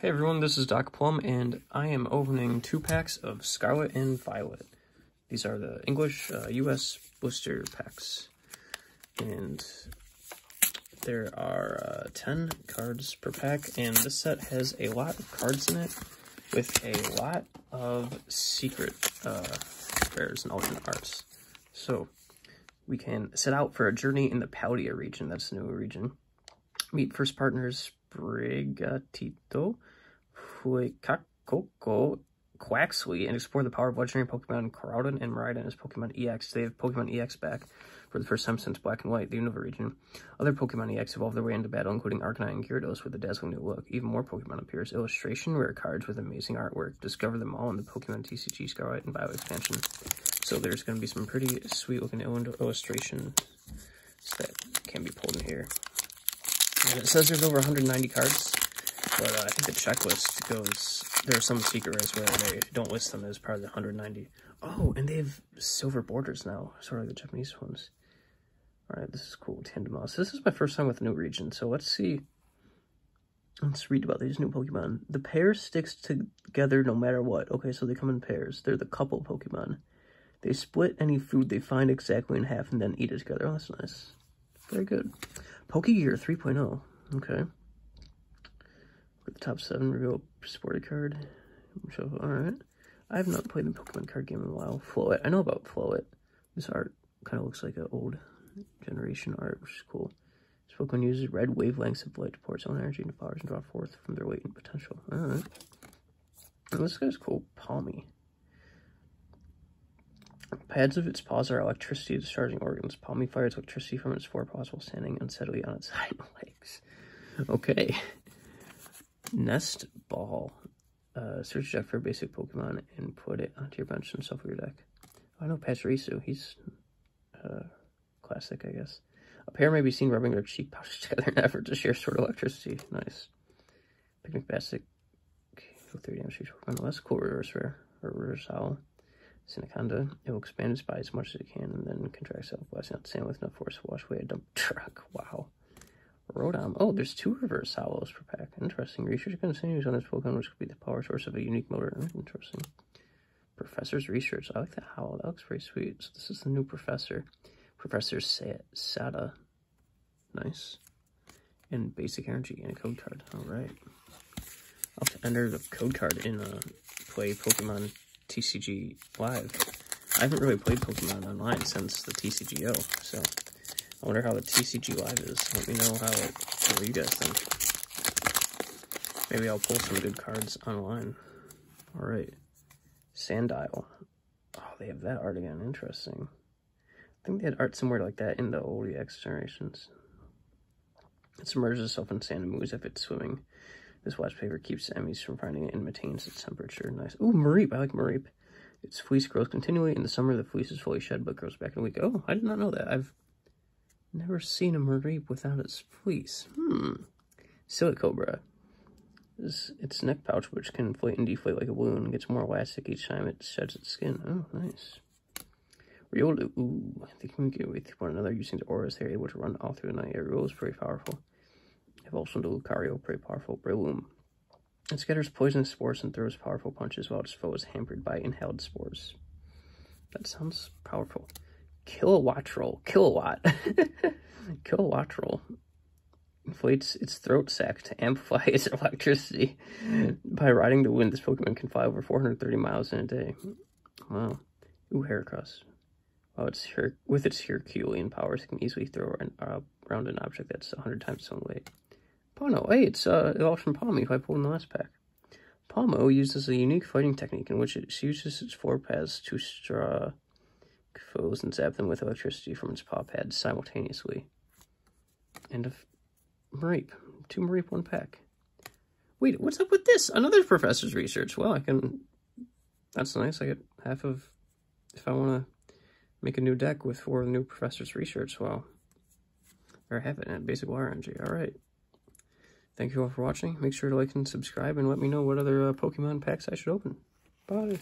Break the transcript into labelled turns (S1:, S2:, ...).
S1: Hey everyone, this is Doc Plum, and I am opening two packs of Scarlet and Violet. These are the English uh, US blister packs. And there are uh, 10 cards per pack, and this set has a lot of cards in it with a lot of secret uh, rares and alternate arts. So, we can set out for a journey in the Paldea region, that's a new region. Meet first partners Sprigatito, Fuecoco, Quaxly, and explore the power of legendary Pokemon Koraidon and Miraidon as Pokemon EX. They have Pokemon EX back for the first time since Black and White, the Unova region. Other Pokemon EX evolve their way into battle, including Arcanine and Gyarados with a dazzling new look. Even more Pokemon appears. Illustration, rare cards with amazing artwork. Discover them all in the Pokemon TCG Scarlet and Violet expansion. So there's going to be some pretty sweet looking illustrations that can be pulled in here. And it says there's over 190 cards, but uh, I think the checklist goes, there are some secret rares where they don't list them as part of the 190. Oh, and they have silver borders now, sort of like the Japanese ones. Alright, this is cool, Tandemaus. This is my first time with a new region, so let's see. Let's read about these new Pokemon. The pair sticks together no matter what. Okay, so they come in pairs. They're the couple Pokemon. They split any food they find exactly in half and then eat it together. Oh, that's nice. Very good. Pokegear 3.0. Okay. The top seven, reveal sporty card. So, alright. I have not played the Pokemon card game in a while. Floette. I know about Floette. This art kind of looks like an old generation art, which is cool. This Pokemon uses red wavelengths of light to pour its own energy into flowers and draw forth from their latent potential. Alright. This guy's cool. Pawmi. Pads of its paws are electricity discharging organs. Pawmi fires electricity from its four paws while standing unsteadily on its hind legs. Okay. Nest Ball. Uh, search deck for a basic Pokemon and put it onto your bench and shuffle your deck. Oh, I know Pachirisu. He's uh, classic, I guess. A pair may be seen rubbing their cheek pouches together in an effort to share stored electricity. Nice. Picnic Basket. Okay, 30 damage each Pokemon. Well, cool reverse rare. Or reverse owl. Sandaconda, it will expand its body as much as it can and then contract itself, blasting out sand with enough force to wash away a dump truck. Wow. Rotom. Oh, there's two reverse holos per pack. Interesting. Research continues on this Pokemon, which could be the power source of a unique motor. Interesting. Professor's research. I like the holo. That looks pretty sweet. So this is the new professor. Professor Sada. Nice. And basic energy and a code card. All right. I'll have to enter the code card in uh, play Pokemon TCG Live. I haven't really played Pokemon online since the TCGO, so I wonder how the TCG Live is. Let me know how it, what you guys think. Maybe I'll pull some good cards online. Alright. Sandile. Oh, they have that art again. Interesting. I think they had art somewhere like that in the old EX generations. It submerges itself in sand and moves if it's swimming. This watch paper keeps enemies from finding it and maintains its temperature. Nice. Ooh, Mareep. I like Mareep. Its fleece grows continually. In the summer, the fleece is fully shed, but grows back in a week. Oh, I did not know that. I've never seen a Mareep without its fleece. Hmm. Silicobra. This, its neck pouch, which can inflate and deflate like a balloon, gets more elastic each time it sheds its skin. Oh, nice. Riolu. Ooh, they communicate with one another using the auras. They're able to run all through the night. Riolu is very powerful evolves into Lucario, very powerful Breloom. It scatters poisonous spores and throws powerful punches while its foe is hampered by inhaled spores. That sounds powerful. Kilowattrel. Kilowatt. Kilowattrel inflates its throat sac to amplify its electricity. By riding the wind, this Pokemon can fly over 430 miles in a day. Wow. Ooh, Heracross. Wow, it's her with its Herculean powers, it can easily throw an, uh, around an object that's 100 times its own weight. Pawmo. Hey, it's uh, from Pawmi if I pulled in the last pack. Pawmo uses a unique fighting technique in which it uses its forepaws to straw foes and zap them with electricity from its paw pads simultaneously. And a Mareep. Two Mareep, one pack. Wait, what's up with this? Another professor's research. Well, I can... That's nice. I get half of... If I want to make a new deck with four new professor's research, well... Or have it in basic water energy. All right. Thank you all for watching. Make sure to like and subscribe and let me know what other uh, Pokemon packs I should open. Bye.